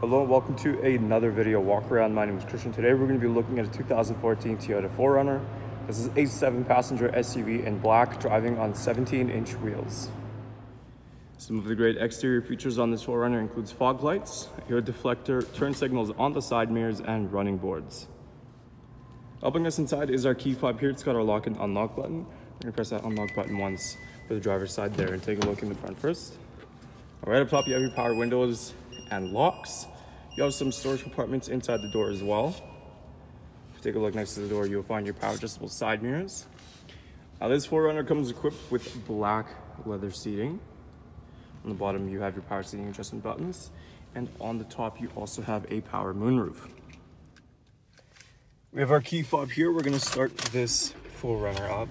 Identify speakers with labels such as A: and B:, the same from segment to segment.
A: Hello and welcome to another video walk around. My name is Christian. Today we're going to be looking at a 2014 Toyota 4Runner. This is a seven passenger SUV in black driving on 17 inch wheels. Some of the great exterior features on this 4Runner includes fog lights, air deflector, turn signals on the side mirrors, and running boards. Helping us inside is our key fob here. It's got our lock and unlock button. We're gonna press that unlock button once for the driver's side there and take a look in the front first. Right up top, you have your power windows and locks. You have some storage compartments inside the door as well. If you take a look next to the door, you'll find your power adjustable side mirrors. Now this 4Runner comes equipped with black leather seating. On the bottom, you have your power seating adjustment buttons. And on the top, you also have a power moonroof. We have our key fob here. We're gonna start this 4Runner up.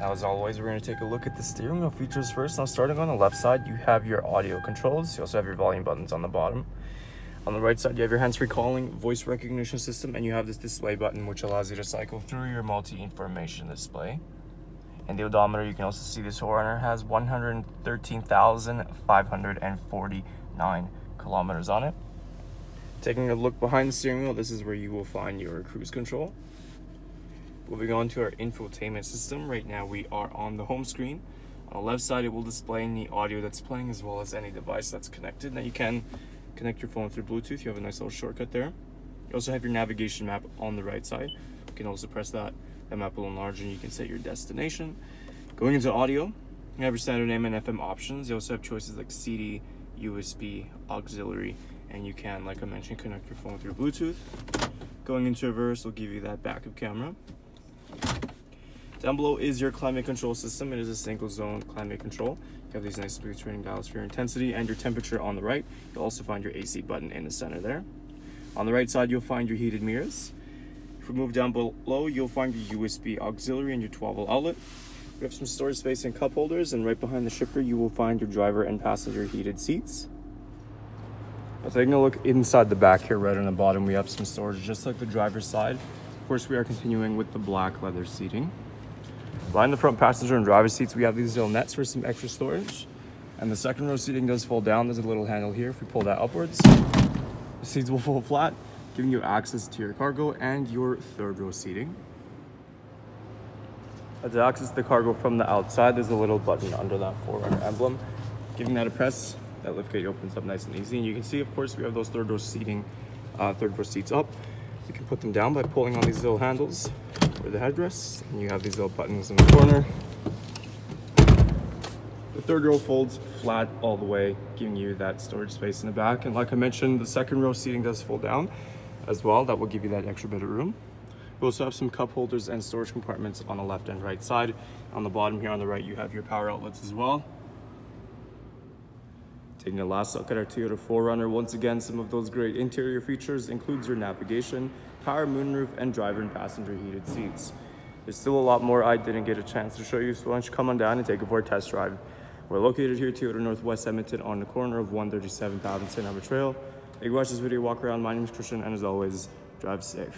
A: Now, as always, we're gonna take a look at the steering wheel features first. Now, starting on the left side, you have your audio controls. You also have your volume buttons on the bottom. On the right side, you have your hands-free calling, voice recognition system, and you have this display button, which allows you to cycle through your multi-information display. And the odometer, you can also see this 4Runner has 113,549 kilometers on it. Taking a look behind the steering wheel, this is where you will find your cruise control. Moving on to our infotainment system, right now we are on the home screen. On the left side, it will display any audio that's playing as well as any device that's connected. Now you can connect your phone through Bluetooth. You have a nice little shortcut there. You also have your navigation map on the right side. You can also press that. That map will enlarge and you can set your destination. Going into audio, you have your standard AM and FM options. You also have choices like CD, USB, auxiliary, and you can, like I mentioned, connect your phone through Bluetooth. Going into reverse will give you that backup camera. Down below is your climate control system. It is a single zone climate control. You have these nice smooth turning dials for your intensity and your temperature on the right. You'll also find your AC button in the center there. On the right side, you'll find your heated mirrors. If we move down below, you'll find your USB auxiliary and your 12 volt outlet. We have some storage space and cup holders, and right behind the shifter, you will find your driver and passenger heated seats. Now taking a look inside the back here, right on the bottom, we have some storage just like the driver's side. Of course, we are continuing with the black leather seating. Behind the front passenger and driver seats, we have these little nets for some extra storage. And the second row seating does fold down. There's a little handle here. If we pull that upwards, the seats will fold flat, giving you access to your cargo and your third row seating. To access the cargo from the outside, there's a little button under that 4Runner emblem. Giving that a press, that lift gate opens up nice and easy. And you can see, of course, we have those third row seating, uh, third row seats up. You can put them down by pulling on these little handles for the headrest. And you have these little buttons in the corner. The third row folds flat all the way, giving you that storage space in the back. And like I mentioned, the second row seating does fold down as well. That will give you that extra bit of room. We also have some cup holders and storage compartments on the left and right side. On the bottom here on the right, you have your power outlets as well. Taking a last look at our Toyota 4Runner, once again, some of those great interior features includes your navigation, power moonroof, and driver and passenger heated seats. There's still a lot more I didn't get a chance to show you, so why don't you come on down and take it for a test drive. We're located here at Toyota Northwest Edmonton on the corner of 137th Avenue St. Albert Trail. If you watch this video, walk around. My name is Christian, and as always, drive safe.